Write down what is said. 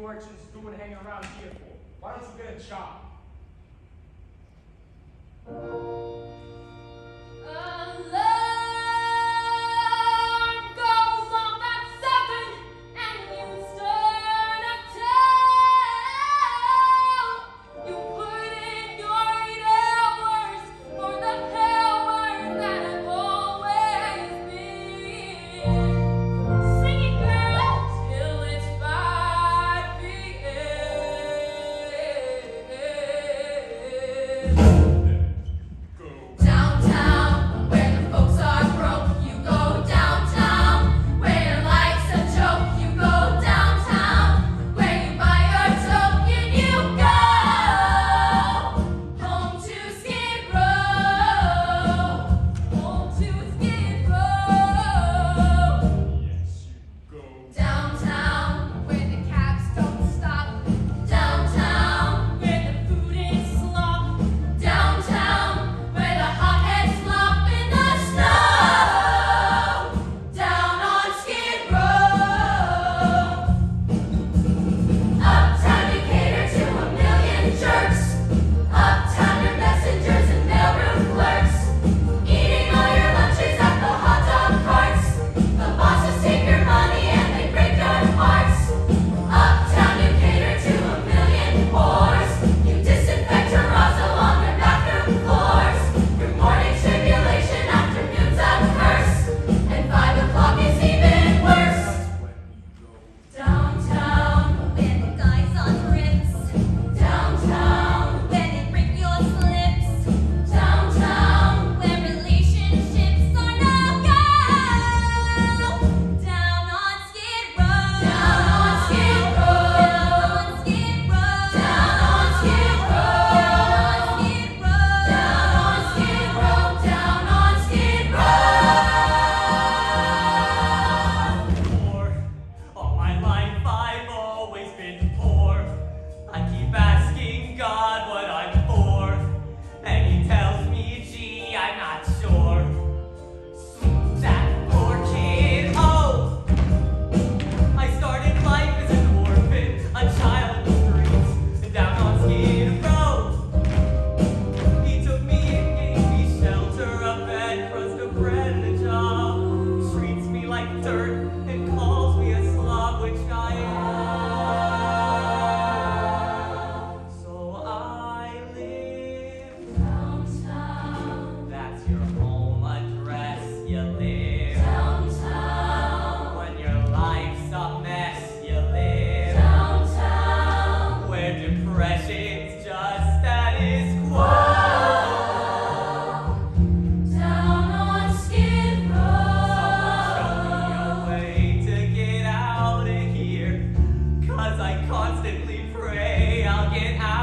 intellectuals doing hanging around here for? Why don't you get a job? it out.